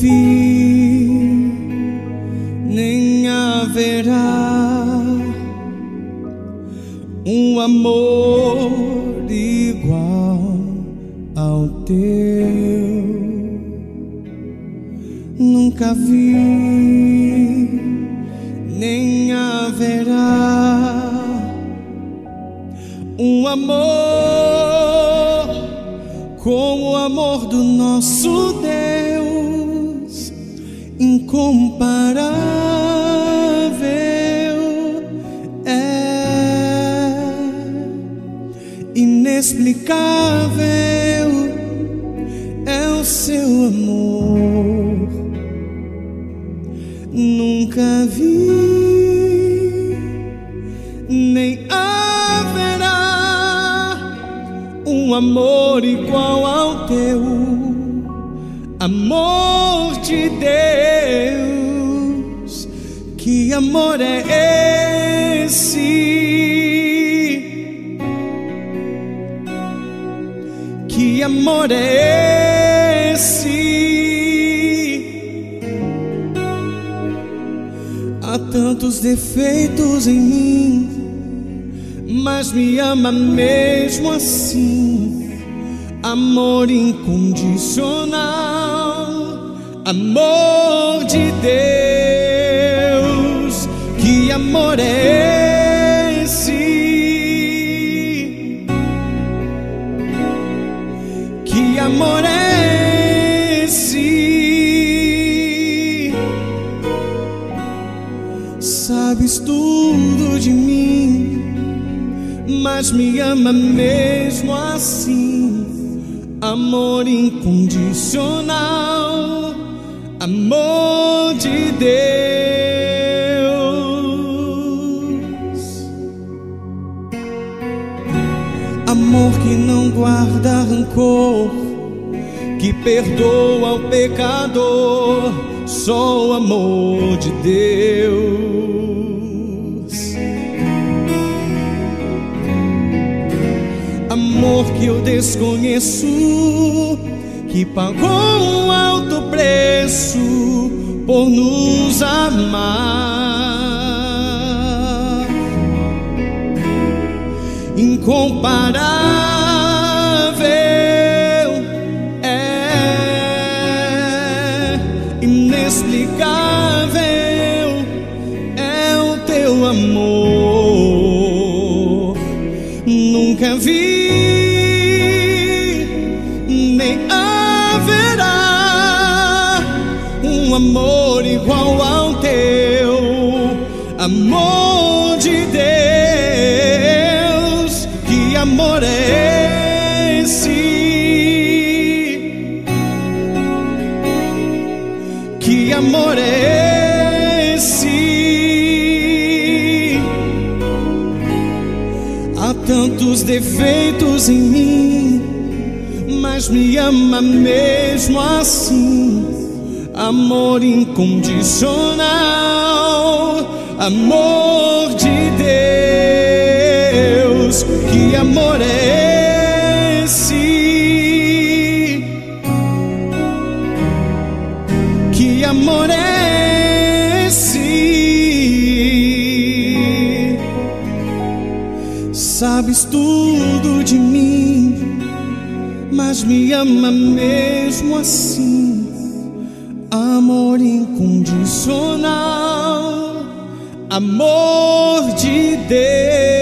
Vi, nem haverá um amor igual ao teu. Nunca vi, nem haverá um amor como o amor do nosso incomparável é, inexplicável é o seu amor. Nunca vi, nem haverá um amor igual ao amor de Deus. Que amor é esse? Que amor é esse? Há tantos defeitos em mim, mas me ama mesmo assim. Amor incondicional, amor de Deus. Que amor é esse? Que amor é esse? Sabes tudo de mim, mas me ama mesmo assim. Amor incondicional, amor de Deus. Amor que não guarda rancor, que perdoa o pecador, só o amor de Deus. Amor que eu desconheço, que pagou um alto preço por nos amar. Incomparável é inexplicável é o teu amor amor igual ao teu amor de Deus que amor é esse? Que amor é esse? Há tantos defeitos em mim mas me ama mesmo assim amor incondicional, amor de Deus. Que amor é esse? Que amor é esse? Sabes tudo de mim, mas me ama mesmo assim amor incondicional, amor de Deus.